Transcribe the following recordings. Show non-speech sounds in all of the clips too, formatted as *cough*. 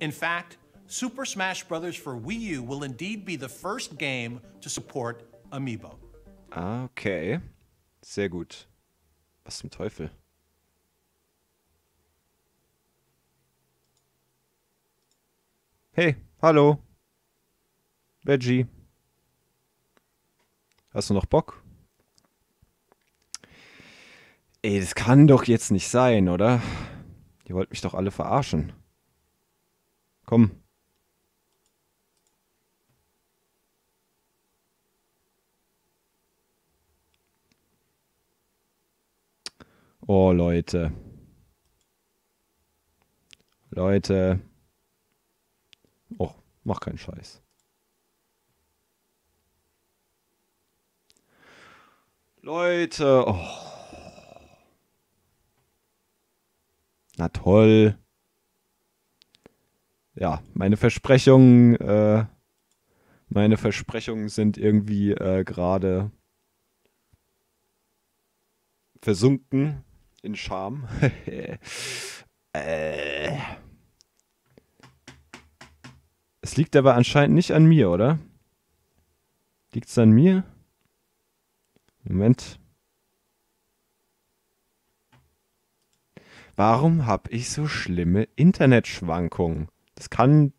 In fact, Super Smash Bros. for Wii U will indeed be the first game to support Amiibo. Okay. Sehr gut. Was zum Teufel? Hey, hallo. Veggie. Hast du noch Bock? Ey, das kann doch jetzt nicht sein, oder? Ihr wollt mich doch alle verarschen. Komm. Oh, Leute. Leute. Oh, mach keinen Scheiß. Leute. Oh. Na toll. Ja, meine Versprechungen, äh, meine Versprechungen sind irgendwie äh, gerade versunken in Scham. *laughs* äh. Es liegt aber anscheinend nicht an mir, oder? Liegt es an mir? Moment. Warum habe ich so schlimme Internetschwankungen? Das kann.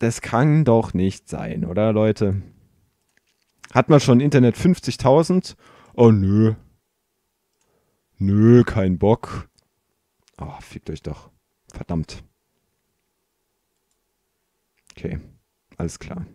Das kann doch nicht sein, oder Leute? Hat man schon Internet 50.000? Oh nö. Nö, kein Bock. Oh, fickt euch doch. Verdammt. Okay, alles klar.